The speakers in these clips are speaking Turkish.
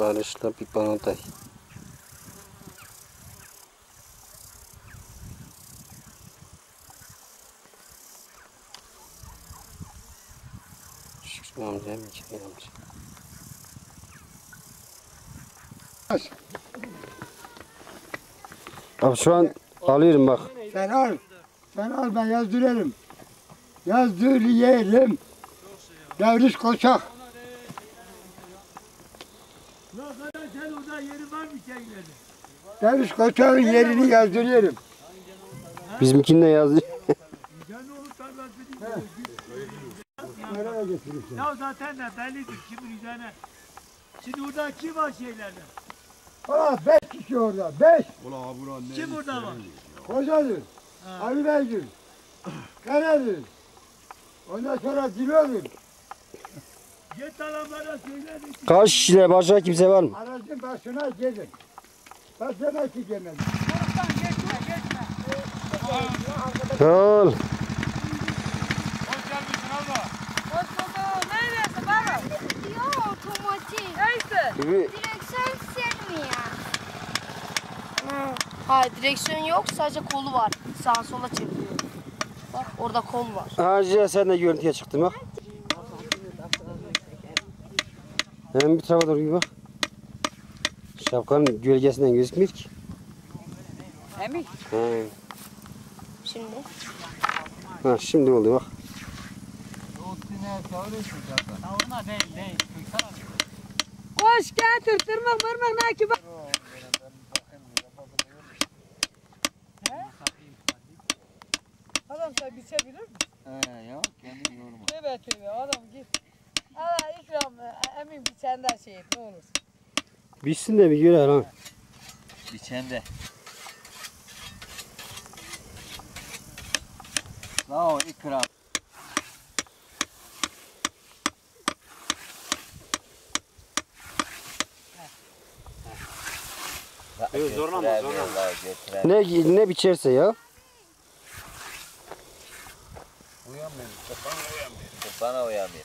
Barış'la bir bana day. Şükrü amca, Mikail amca. Abi şu an alıyorum bak. Sen al. Sen al ben yazdırırım. Yazdırıyorum. Devriş koçak. Devriş koçak'ın yerini yazdırıyorum. Bizimkini de yazdı. Nereye getiriyorsun? Ya zaten de bellidir kimin üzerine. Şimdi burada kim var şeylerde? Aa beş kişi orada. Beş. Kim burada var? Kocadır. Ali Bey'dir. Karedir. Ondan sonra Dilo'dur. Git adamlara söyle de ki Kaç kişiler başka kimse var mı? Aracın başına gelin. Sana ki gelmedim. Ol. Hoş bulduk. Neresi baba? Yok otomatik. Neyse. Direksiyon sürmüyor. Hayır direksiyon yok sadece kolu var. Sağa sola çeviriyor. Bak orada kol var. Hacı sen de görüntüye çıktın bak. Hemen bir tarafa doğru bir bak. Şapkanın gölgesinden gözükmüyor ki. Emin. He. Şimdi. Ha, şimdi oldu bak. Koş getir tırmık mırmık ne ki bak. Adam sen biçebilir mi? He ya kendi yorma. Tövbe tövbe adam git. Allah ikram emin biçenden şey et ne olur. Bitsin de bir görer ha. Biçende. Sağ ol ikram. Yok, zorlama. Ne ne biçerse ya. Bana uyamıyor.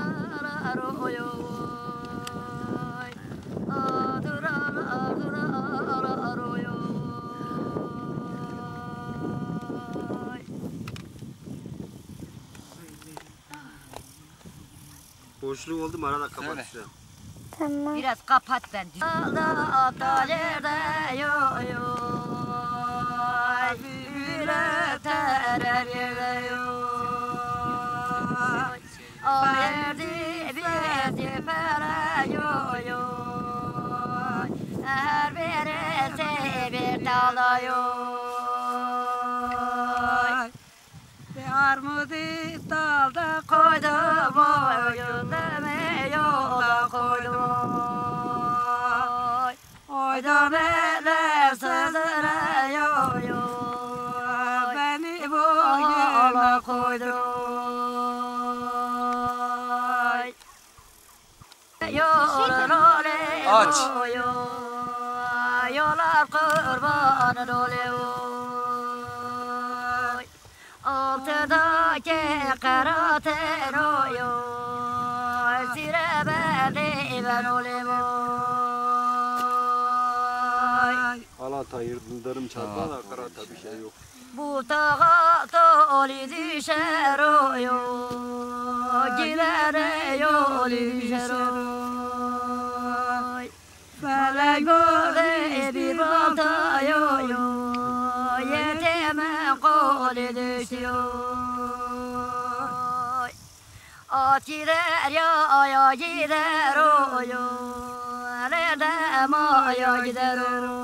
Boşluk oldu mu arada kapat işte. Tamam. Biraz kapat ben. Her birisi bir dalıyor. Armudu dalda Koydum oyunlarımı yola koydum. Oydum eller sızırıyor. Aç. oluyor. Yollar kurbanın oluyor. Altıdaki karatın oluyor. Zire beni ben oluyor. Alata yırtıldarım çarpar da karata bir şey yok. Bu dağa dolu düşer oyo Gilere yol düşer oy At gider ya ya gider oyo Nerede maya gider oy.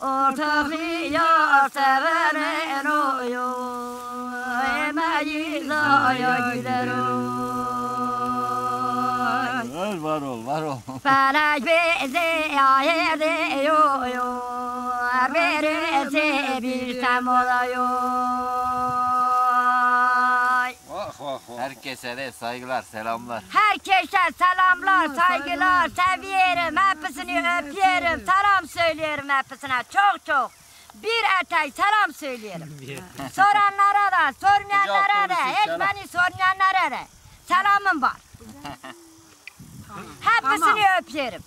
Ortak yar severin oyo Emeği zaya gider ol, var ol, var ol. Felek bizi ayırdı yo yo Birisi bir tem oluyor Herkese de saygılar, selamlar. Herkese selamlar, saygılar, seviyorum, hepsini öpüyorum, selam söylüyorum hepsine, çok çok. Bir etek selam söylüyorum. Soranlara da, sormayanlara da, hiç beni sormayanlara da selamım var. Hepsini öpüyorum.